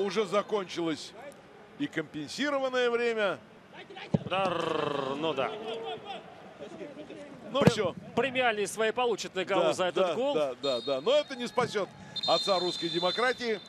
уже закончилось и компенсированное время. Ну да. Ну все. Премиальные свои получит Нагао Да, за этот да, гол. Да, да, да. Но это не спасет отца русской демократии.